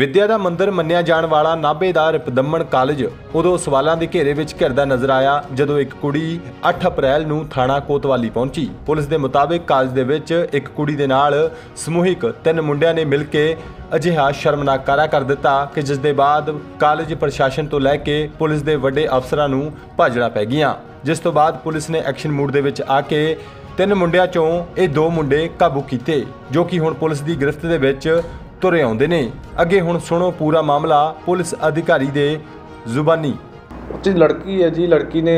ਵਿੱਦਿਆ ਦਾ ਮੰਦਰ ਮੰਨਿਆ ਜਾਣ ਵਾਲਾ ਨਾਭੇ ਦਾ ਰਿਪਦਮਨ ਕਾਲਜ ਉਦੋਂ ਸਵਾਲਾਂ ਦੇ ਘੇਰੇ ਵਿੱਚ ਘਿਰਦਾ ਨਜ਼ਰ ਆਇਆ, ਜਦੋਂ ਇੱਕ ਕੁੜੀ 8 ਅਪ੍ਰੈਲ ਨੂੰ ਥਾਣਾ ਕੋਤਵਾਲੀ ਪਹੁੰਚੀ। ਪੁਲਿਸ ਦੇ ਮੁਤਾਬਿਕ ਕਾਲਜ ਦੇ ਵਿੱਚ ਇੱਕ ਕੁੜੀ ਦੇ ਨਾਲ ਸਮੂਹਿਕ ਤਿੰਨ ਮੁੰਡਿਆਂ ਨੇ ਮਿਲ ਕੇ ਅਜਿਹਾ ਸ਼ਰਮਨਾਕ ਕਾਰਾ ਕਰ ਦਿੱਤਾ ਕਿ ਜਿਸ ਦੇ ਬਾਅਦ ਕਾਲਜ ਪ੍ਰਸ਼ਾਸਨ ਤੋਂ ਲੈ ਕੇ ਪੁਲਿਸ ਦੇ ਵੱਡੇ ਅਫਸਰਾਂ ਨੂੰ ਭਾਜੜਾ ਪੈ ਗਈਆਂ। ਜਿਸ ਤੋਂ ਬਾਅਦ ਪੁਲਿਸ ਨੇ ਐਕਸ਼ਨ ਮੂਡ ਦੇ ਵਿੱਚ ਆ ਕੇ ਤਿੰਨ ਮੁੰਡਿਆਂ ਚੋਂ ਇਹ ਦੋ ਮੁੰਡੇ ਕਾਬੂ ਕੀਤੇ, ਜੋ ਕਿ ਹੁਣ ਪੁਲਿਸ ਦੀ ਗ੍ਰਿਫਤ ਦੇ ਵਿੱਚ ਤੁਰੇ ਆਉਂਦੇ ਨੇ। ਅੱਗੇ ਹੁਣ ਸੁਣੋ ਪੂਰਾ ਮਾਮਲਾ ਪੁਲਿਸ ਅਧਿਕਾਰੀ ਦੇ ਜ਼ੁਬਾਨੀ। ਉੱਥੇ ਲੜਕੀ ਹੈ ਜੀ ਲੜਕੀ ਨੇ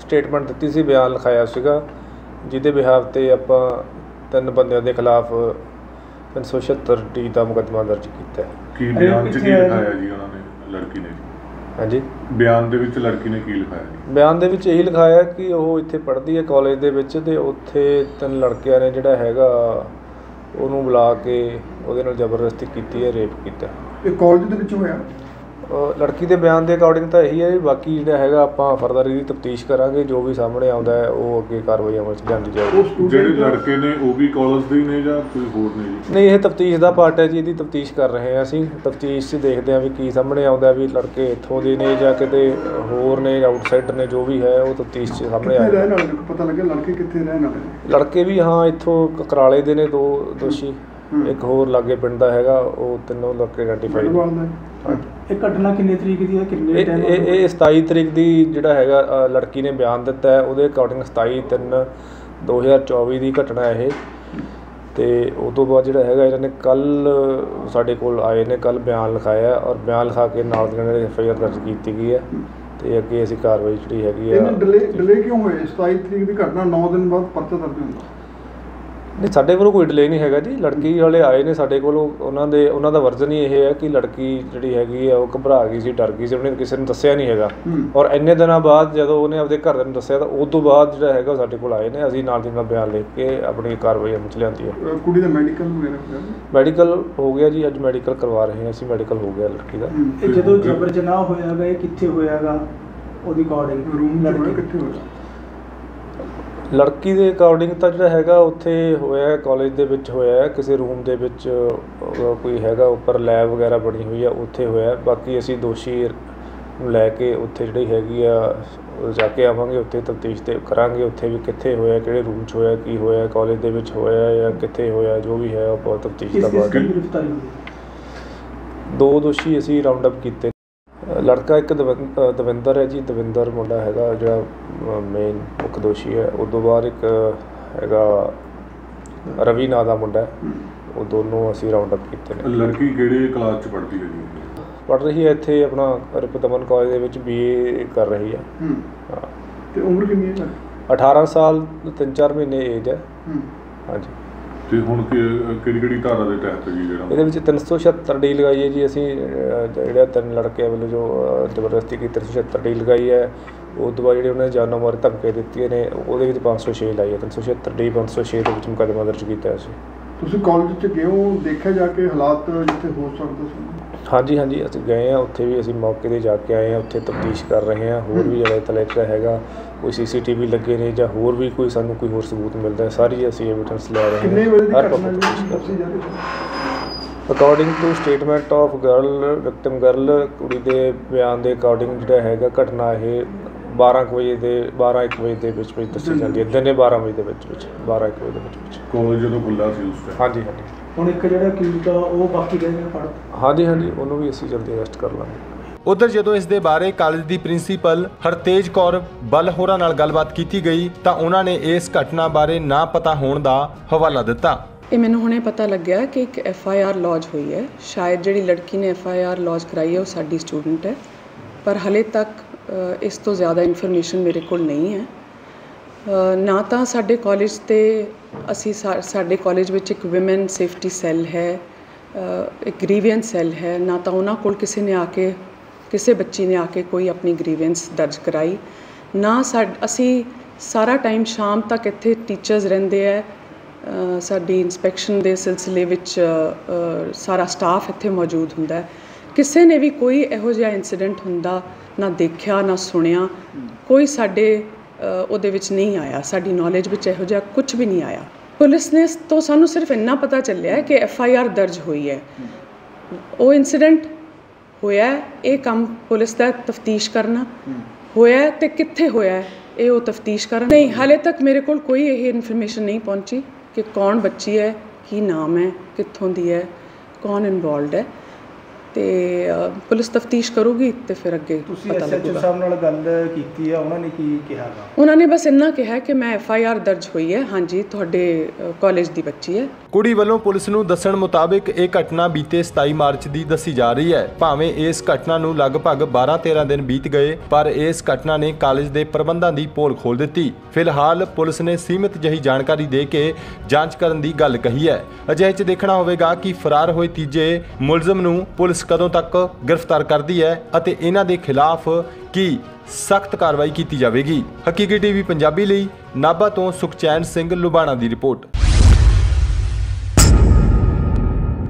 ਸਟੇਟਮੈਂਟ ਦਿੱਤੀ ਸੀ ਬਿਆਨ ਲਿਖਾਇਆ ਸੀਗਾ। ਜਿਹਦੇ ਬਿਹਾਵ ਤੇ ਆਪਾਂ ਤਿੰਨ ਬੰਦਿਆਂ ਦੇ ਖਿਲਾਫ 376 ਡੀ ਦਾ ਮੁਕੱਦਮਾ ਦਰਜ ਕੀਤਾ ਹੈ। ਕੀ ਬਿਆਨ ਚ ਕੀ ਲਿਖਾਇਆ ਜੀ ਉਹਨਾਂ ਨੇ ਲੜਕੀ ਨੇ? ਹਾਂਜੀ? ਬਿਆਨ ਦੇ ਵਿੱਚ ਲੜਕੀ ਨੇ ਕੀ ਲਿਖਾਇਆ ਜੀ? ਬਿਆਨ ਦੇ ਵਿੱਚ ਇਹੀ ਲਿਖਾਇਆ ਕਿ ਉਹ ਇੱਥੇ ਪੜ੍ਹਦੀ ਹੈ ਕਾਲਜ ਦੇ ਵਿੱਚ ਤੇ ਉੱਥੇ ਤਿੰਨ ਲੜਕਿਆਂ ਨੇ ਜਿਹੜਾ ਹੈਗਾ ਉਹਨੂੰ ਬੁਲਾ ਕੇ ਉਹਦੇ ਨਾਲ ਜ਼ਬਰਦਸਤੀ ਕੀਤੀ ਹੈ ਰੇਪ ਕੀਤਾ। ਇਹ ਕਾਲਜ ਦੇ ਵਿੱਚ ਹੋਇਆ? ਲੜਕੀ ਦੇ ਬਿਆਨ ਦੇ ਅਕੋਰਡਿੰਗ ਤਾਂ ਇਹੀ ਹੈ ਜੀ, ਬਾਕੀ ਜਿਹੜਾ ਹੈਗਾ ਆਪਾਂ ਫਰਦਰ ਇਹਦੀ ਤਫਤੀਸ਼ ਕਰਾਂਗੇ ਜੋ ਵੀ ਸਾਹਮਣੇ ਆਉਂਦਾ ਹੈ ਉਹ ਅੱਗੇ ਕਾਰਵਾਈ ਅਮਲ 'ਚ ਲਿਆਂਦੀ student ਜਿਹੜੇ ਲੜਕੇ ਨੇ ਉਹ ਵੀ ਕਾਲਜ ਦੇ ਨੇ ਜਾਂ ਕੋਈ ਹੋਰ ਨੇ ਜੀ? ਨਹੀਂ ਇਹ ਤਫਤੀਸ਼ ਦਾ ਪਾਰਟ ਹੈ ਜੀ ਇਹਦੀ ਤਫਤੀਸ਼ ਕਰ ਰਹੇ ਹਾਂ ਅਸੀਂ। ਤਫਤੀਸ਼ 'ਚ ਦੇਖਦੇ ਹਾਂ ਵੀ ਕੀ ਸਾਹਮਣੇ ਆਉਂਦਾ ਵੀ ਲੜਕੇ ਇੱਥੋਂ ਦੇ ਨੇ ਜਾਂ ਕਿਤੇ ਹੋਰ ਨੇ ਆਊਟਸਾਈਡਰ ਨੇ ਜੋ ਵੀ ਹੈ ਉਹ ਤਫਤੀਸ਼ 'ਚ ਸਾਹਮਣੇ ਨੇ? ਪਤਾ ਲੱਗਿਆ ਲੜਕੇ ਕਿੱਥੇ ਰਹਿਣ ਵਾਲੇ ਲੜਕੇ ਵੀ ਹਾਂ ਇੱਥੋਂ ਕਕਰਾਲੇ ਦੇ ਨੇ ਦੋ ਦੋਸ਼ੀ। ਇੱਕ ਹੋਰ ਲਾਗੇ ਪਿੰਡ ਦਾ ਹੈਗਾ ਉਹ ਤਿੰਨੋਂ ਲੜਕੇ ਆਈਡੈਂਟੀਫਾਈ ਇਹ ਘਟਨਾ ਕਿੰਨੇ ਤਰੀਕ ਦੀ ਹੈ? ਕਿੰਨੇ ਇਹ ਟਾਈਮ ਇਹ ਇਹ 27 ਤਰੀਕ ਦੀ ਜਿਹੜਾ ਹੈਗਾ ਅ, ਲੜਕੀ ਨੇ ਬਿਆਨ ਦਿੱਤਾ ਹੈ। ਉਹਦੇ ਅਕੋਰਡਿੰਗ 27 3 2024 ਦੀ ਘਟਨਾ ਹੈ ਇਹ। ਤੇ ਉਸ ਤੋਂ ਬਾਅਦ ਜਿਹੜਾ ਹੈਗਾ ਇਹਨਾਂ ਨੇ ਕੱਲ ਸਾਡੇ ਕੋਲ ਆਏ ਨੇ ਕੱਲ ਬਿਆਨ ਲਿਖਾਇਆ ਹੈ ਔਰ ਬਿਆਨ ਲਿਖਾ ਕੇ ਨਾਲ ਦੀ ਨਾਲ ਐਫ ਆਈ ਆਰ ਦਰਜ ਕੀਤੀ ਗਈ ਹੈ। ਤੇ ਅੱਗੇ ਅਸੀਂ ਕਾਰਵਾਈ ਜਿਹੜੀ ਹੈਗੀ ਆ ਇਹਨਾਂ ਡਿਲੇ ਡਿਲੇ ਕਿਉਂ ਹੋਏ? 27 ਤਰੀਕ ਦੀ ਘਟਨਾ 9 ਦਿਨ ਬਾਅਦ ਪਰਚਾ ਦਰਜ ਹੁੰਦਾ ਨਹੀਂ ਸਾਡੇ ਵੱਲੋਂ ਕੋਈ ਡਿਲੇ ਨਹੀਂ ਹੈਗਾ ਜੀ। ਲੜਕੀ ਵਾਲੇ ਆਏ ਨੇ ਸਾਡੇ ਕੋਲ। ਉਹ- ਉਹਨਾਂ ਦੇ ਉਹਨਾਂ ਦਾ ਵਰਜ਼ਨ ਹੀ ਇਹ ਹੈ ਕਿ ਲੜਕੀ ਜਿਹੜੀ ਹੈਗੀ ਆ ਉਹ ਘਬਰਾ ਗਈ ਸੀ ਡਰ ਗਈ ਸੀ। ਉਹਨੇ ਕਿਸੇ ਨੂੰ ਦੱਸਿਆ ਨਹੀਂ ਹੈਗਾ। ਔਰ ਇੰਨੇ ਦਿਨਾਂ ਬਾਅਦ ਜਦੋਂ ਉਹਨੇ ਆਪਦੇ ਘਰਦਿਆਂ ਨੂੰ ਦੱਸਿਆ ਤਾਂ ਉਸ ਤੋਂ ਬਾਅਦ ਜਿਹੜਾ ਹੈਗਾ ਉਹ ਸਾਡੇ ਕੋਲ ਆਏ ਨੇ। ਅਸੀਂ ਨਾਲ ਦੀ ਨਾਲ ਬਿਆਨ ਲਿਖ ਕੇ ਆਪਣੀ ਕਾਰਵਾਈ ਅਮਲ 'ਚ ਲਿਆਂਦੀ ਹੈ। ਕੁੜੀ ਦਾ ਮੈਡੀਕਲ ਵਗੈਰਾ ਮੈਡੀਕਲ ਹੋ ਗਿਆ ਜੀ। ਅੱਜ ਮੈਡੀਕਲ ਕਰਵਾ ਰਹੇ ਹਾਂ ਅਸੀਂ। ਮੈਡੀਕਲ ਹੋ ਗਿਆ ਲੜਕੀ ਦਾ। ਇਹ ਜਦੋਂ ਜਬਰ ਜਨਾਹ ਹੋਇਆਗਾ ਇਹ ਕਿੱਥੇ ਹੋਇਆਗਾ? ਉਹਦੀ ਅਕੋਰਡਿੰਗ ਰੂਮ ਕਿੱਥੇ ਹੋਇਆ? ਲੜਕੀ ਦੇ ਅਕੋਰਡਿੰਗ ਤਾਂ ਜਿਹੜਾ ਹੈਗਾ ਉੱਥੇ ਹੋਇਆ ਕਾਲਜ ਦੇ ਵਿੱਚ ਹੋਇਆ ਹੈ, ਕਿਸੇ ਰੂਮ ਦੇ ਵਿੱਚ ਕੋਈ ਹੈਗਾ ਉੱਪਰ ਲੈਬ ਵਗੈਰਾ ਬਣੀ ਹੋਈ ਆ ਉੱਥੇ ਹੋਇਆ। ਹੈ। ਬਾਕੀ ਅਸੀਂ ਦੋਸ਼ੀ ਨੂੰ ਲੈ ਕੇ ਉੱਥੇ ਜਿਹੜੀ ਹੈਗੀ ਆ ਜਾ ਕੇ ਆਵਾਂਗੇ ਉੱਥੇ ਤਫਤੀਸ਼ ਤੇ ਕਰਾਂਗੇ ਉੱਥੇ ਵੀ ਕਿੱਥੇ ਹੋਇਆ ਕਿਹੜੇ ਰੂਮ 'ਚ ਹੋਇਆ ਕੀ ਹੋਇਆ ਕਾਲਜ ਦੇ ਵਿੱਚ ਹੋਇਆ ਜਾਂ ਕਿੱਥੇ ਹੋਇਆ ਜੋ ਵੀ ਹੈ ਉਹ ਬਹੁਤ ਤਫਤੀਸ਼ ਦਾ ਬਾਅਦ ਦੀ ਦੋਸ਼ੀ ਅਸੀਂ ਰਾਉਂਡ ਅਪ ਕੀਤੇ। ਲੜਕਾ ਇੱਕ ਦਵਿੰ- ਦਵਿੰਦਰ ਹੈ ਜੀ ਦਵਿੰਦਰ ਮੁੰਡਾ ਹੈਗਾ ਜਿਹੜਾ ਮੇਨ ਮੁੱਖ ਦੋਸ਼ੀ ਹੈ। ਉਸ ਤੋਂ ਬਾਅਦ ਇੱਕ ਹੈਗਾ ਰਵੀ ਨਾਂ ਦਾ ਮੁੰਡਾ। ਉਹ ਦੋਨੋਂ ਅਸੀਂ ਰਾਉਂਡ ਅਪ ਕੀਤੇ ਨੇ। ਲੜਕੀ ਕਿਹੜੇ ਕਲਾਸ ਚ ਪੜ੍ਹਦੀ ਹੈ ਜੀ? ਪੜ ਰਹੀ ਹੈ ਇੱਥੇ ਆਪਣਾ ਰਿਪਤਮਨ ਕਾਲਜ ਦੇ ਵਿੱਚ ਬੀਏ ਕਰ ਰਹੀ ਹੈ। ਹੂੰ। ਤੇ ਉਮਰ ਕਿੰਨੀ ਹੈ? 18 ਸਾਲ 3-4 ਮਹੀਨੇ ਏਜ ਹੂੰ। ਹਾਂਜੀ। ਤੇ ਹੁਣ ਕਿਹੜੀ ਕਿਹੜੀ ਧਾਰਾ ਦੇ ਤਹਿਤ ਜੀ ਜਿਹੜਾ ਇਹਦੇ ਵਿੱਚ 376 ਡੀ ਲਗਾਈ ਹੈ ਜੀ ਅਸੀਂ ਜਿਹੜਾ ਤਿੰਨ ਲੜਕਿਆਂ ਵੱਲੋਂ ਜੋ ਜ਼ਬਰਦਸਤੀ ਕੀ 376 ਡੀ ਲਗਾਈ ਹੈ ਉਹ ਤੋਂ ਬਾਅਦ ਜਿਹੜੇ ਉਹਨੇ ਜਾਨੋਂ ਮਾਰ ਧਮਕੇ ਦਿੱਤੀਆਂ ਨੇ ਉਹਦੇ ਵਿੱਚ 506 ਲਾਈ ਹੈ 376 ਡੀ 506 ਦੇ ਵਿੱਚ ਮੁਕੱਦਮਾ ਦਰਜ ਕੀਤਾ ਹੈ ਅਸੀਂ। ਤੁਸੀਂ ਕਾਲਜ ਚ ਗਏ ਹੋ ਦੇਖਿਆ ਜਾ ਕੇ ਹਾਲਾਤ ਜਿੱਥੇ ਹੋ ਸਕਦਾ ਸੀ ਹਾਂਜੀ ਹਾਂਜੀ ਅਸੀਂ ਗਏ ਆ ਉੱਥੇ ਵੀ ਅਸੀਂ ਮੌਕੇ ਤੇ ਜਾ ਕੇ ਆਏ ਆ ਉੱਥੇ ਤਫਤੀਸ਼ ਕਰ ਰਹੇ ਆ ਹੋਰ ਵੀ ਜਿਹੜਾ ਤਲੇ ਜਿਹੜਾ ਹੈਗਾ ਕੋਈ ਸੀਸੀਟੀਵੀ ਲੱਗੇ ਨੇ ਜਾਂ ਹੋਰ ਵੀ ਕੋਈ ਸਾਨੂੰ ਕੋਈ ਹੋਰ ਸਬੂਤ ਮਿਲਦਾ ਹੈ ਸਾਰੀ ਅਸੀਂ ਐਵੀਡੈਂਸ ਲੈ ਰਹੇ ਹਾਂ ਹਰ ਪੱਖ ਹੈ? According to statement of girl victim girl ਕੁੜੀ ਦੇ ਬਿਆਨ ਦੇ ਅਕੋਰਡਿੰਗ ਜਿਹੜਾ ਹੈਗਾ ਘਟਨਾ ਇਹ 12 ਕੁ ਵਜੇ ਦੇ 12 1 ਵਜੇ ਦੇ ਵਿੱਚ ਵਿੱਚ ਦੱਸੀ ਜਾਂਦੀ ਹੈ। ਦਿਨੇ 12 ਵਜੇ ਦੇ ਵਿੱਚ ਵਿੱਚ 12 1 ਵਜੇ ਦੇ ਵਿੱਚ ਵਿੱਚ। ਕਾਲਜ ਜਦੋਂ ਖੁੱਲਾ ਸੀ ਉਸ ਟਾਈਮ ਹਾਂਜੀ ਹਾਂਜੀ। ਹੁਣ ਇੱਕ ਜਿਹੜਾ ਅਕਿਊਜ਼ਡ ਆ ਉਹ ਬਾਕੀ ਰਹਿ ਗਿਆ ਫੜ ਹਾਂਜੀ ਹਾਂਜੀ ਉਹਨੂੰ ਵੀ ਅਸੀਂ ਜਲਦੀ ਅਰੈਸਟ ਕਰ ਲਾਂਗੇ। ਉਧਰ ਜਦੋਂ ਇਸ ਦੇ ਬਾਰੇ ਕਾਲਜ ਦੀ ਪ੍ਰਿੰਸੀਪਲ ਹਰਤੇਜ ਕੌਰ ਬਲ ਹੋਰਾਂ ਨਾਲ ਗੱਲਬਾਤ ਕੀਤੀ ਗਈ ਤਾਂ ਉਹਨਾਂ ਨੇ ਇਸ ਘਟਨਾ ਬਾਰੇ ਨਾ ਪਤਾ ਹੋਣ ਦਾ ਹਵਾਲਾ ਦਿੱਤਾ। ਇਹ ਮੈਨੂੰ ਹੁਣੇ ਪਤਾ ਲੱਗਿਆ ਕਿ ਇੱਕ ਐਫ ਆਈ ਆਰ ਲੌਜ ਹੋਈ ਹੈ। ਸ਼ਾਇਦ ਜਿਹੜੀ ਲੜਕੀ ਨੇ ਐਫ ਆਈ ਆਰ ਲੌਜ ਕਰਾਈ ਹੈ ਉਹ ਸਾਡੀ ਸਟੂਡੈਂਟ ਹੈ। ਪਰ ਹਲੇ ਤੱਕ ਇਸ ਤੋਂ ਜ਼ਿਆਦਾ ਇਨਫੋਰਮੇਸ਼ਨ ਮੇਰੇ ਕੋਲ ਨਹੀਂ ਹੈ। ਨਾ ਤਾਂ ਸਾਡੇ ਕਾਲਜ ਤੇ ਅਸੀਂ ਸਾ- ਸਾਡੇ ਕਾਲਜ ਵਿੱਚ ਇੱਕ ਔਮਨ ਸੇਫਟੀ ਸੈੱਲ ਹੈ ਇੱਕ ਗ੍ਰੀਵੈਂਸ ਸੈੱਲ ਹੈ। ਨਾ ਤਾਂ ਉਹਨਾਂ ਕੋਲ ਕਿਸੇ ਨੇ ਆ ਕੇ, ਕਿਸੇ ਬੱਚੀ ਨੇ ਆ ਕੇ ਕੋਈ ਆਪਣੀ ਗ੍ਰੀਵੈਂਸ ਦਰਜ ਕਰਾਈ। ਨਾ ਸਾਡ, ਅਸੀਂ ਸਾਰਾ ਟਾਈਮ ਸ਼ਾਮ ਤੱਕ ਇੱਥੇ ਟੀਚਰਸ ਰਹਿੰਦੇ ਹੈ। ਸਾਡੀ ਇਨਸਪੈਕਸ਼ਨ ਦੇ ਸਿਲਸਿਲੇ ਵਿੱਚ ਸਾਰਾ ਸਟਾਫ ਇੱਥੇ ਮੌਜੂਦ ਹੁੰਦਾ ਹੈ। ਕਿਸੇ ਨੇ ਵੀ ਕੋਈ ਇਹੋ ਜਿਹਾ ਇਨਸੀਡੈਂਟ ਹੁੰਦਾ, ਨਾ ਦੇਖਿਆ, ਨਾ ਸੁਣਿਆ, ਕੋਈ ਸਾਡੇ ਉਹਦੇ ਵਿੱਚ ਨਹੀਂ ਆਇਆ, ਸਾਡੀ ਨੌਲੇਜ ਵਿੱਚ ਇਹੋ ਜਿਹਾ ਕੁਝ ਵੀ ਨਹੀਂ ਆਇਆ। ਪੁਲਿਸ ਨੇ ਤੋਂ ਸਾਨੂੰ ਸਿਰਫ ਇੰਨਾ ਪਤਾ ਚੱਲਿਆ ਕਿ ਐਫ ਆਈ ਆਰ ਦਰਜ ਹੋਈ ਹੈ। ਉਹ ਇਨਸੀਡੈਂਟ ਹੋਇਆ ਇਹ ਕੰਮ ਪੁਲਿਸ ਦਾ ਤਫਤੀਸ਼ ਕਰਨਾ। ਹੋਇਆ ਹੈ ਤੇ ਕਿੱਥੇ ਹੋਇਆ ਇਹ ਉਹ ਤਫਤੀਸ਼ ਕਰਨ। ਨਹੀਂ, ਹਾਲੇ ਤੱਕ ਮੇਰੇ ਕੋਲ ਕੋਈ ਇਹ ਇਨਫੋਰਮੇਸ਼ਨ ਨਹੀਂ ਪਹੁੰਚੀ ਕਿ ਕੌਣ ਬੱਚੀ ਹੈ, ਕੀ ਨਾਮ ਹੈ, ਕਿੱਥੋਂ ਦੀ ਹੈ, ਕੌਣ ਇਨਵੋਲਡ ਹੈ। ਤੇ ਪੁਲਿਸ ਤਫਤੀਸ਼ ਕਰੂਗੀ ਤੇ ਫਿਰ ਅੱਗੇ ਤੁਸੀਂ ਪਤਾ ਐਸਐਚਓ ਸਾਹਿਬ ਨਾਲ ਗੱਲ ਕੀਤੀ ਆ ਉਹਨਾਂ ਨੇ ਕੀ ਕਿਹਾ ਉਹਨਾਂ ਨੇ ਬਸ ਇੰਨਾ ਕਿਹਾ ਕਿ ਮੈਂ ਐਫ ਆਈ ਆਰ ਦਰਜ ਹੋਈ ਹੈ। ਹਾਂਜੀ ਤੁਹਾਡੇ ਕਾਲਜ ਦੀ ਬੱਚੀ ਹੈ। ਕੁੜੀ ਵੱਲੋਂ ਪੁਲਿਸ ਨੂੰ ਦੱਸਣ ਮੁਤਾਬਕ ਇਹ ਘਟਨਾ ਬੀਤੇ 27 ਮਾਰਚ ਦੀ ਦੱਸੀ ਜਾ ਰਹੀ ਹੈ। ਭਾਵੇਂ ਇਸ ਘਟਨਾ ਨੂੰ ਲਗਭਗ 12-13 ਦਿਨ ਬੀਤ ਗਏ, ਪਰ ਇਸ ਘਟਨਾ ਨੇ ਕਾਲਜ ਦੇ ਪ੍ਰਬੰਧਾਂ ਦੀ ਪੋਲ ਖੋਲ ਦਿੱਤੀ। ਫਿਲਹਾਲ ਪੁਲਿਸ ਨੇ ਸੀਮਿਤ ਜਹੀ ਜਾਣਕਾਰੀ ਦੇ ਕੇ ਜਾਂਚ ਕਰਨ ਦੀ ਗੱਲ ਕਹੀ ਹੈ। ਅਜਿਹੇ 'ਚ ਦੇਖਣਾ ਹੋਵੇਗਾ ਕਿ ਫਰਾਰ ਹੋਏ ਤੀਜੇ ਮੁਲਜ਼ਮ ਨੂੰ ਪੁਲਿਸ ਕਦੋਂ ਤੱਕ ਗ੍ਰਿਫਤਾਰ ਕਰਦੀ ਹੈ ਅਤੇ ਇਹਨਾਂ ਦੇ ਖਿਲਾਫ ਕੀ ਸਖਤ ਕਾਰਵਾਈ ਕੀਤੀ ਜਾਵੇਗੀ। ਹਕੀਕੀ ਟੀਵੀ ਪੰਜਾਬੀ ਲਈ ਨਾਭਾ ਤੋਂ ਸੁਖਚੈਨ ਸਿੰਘ ਲੁਬਾਣਾ ਦੀ ਰਿਪੋਰਟ।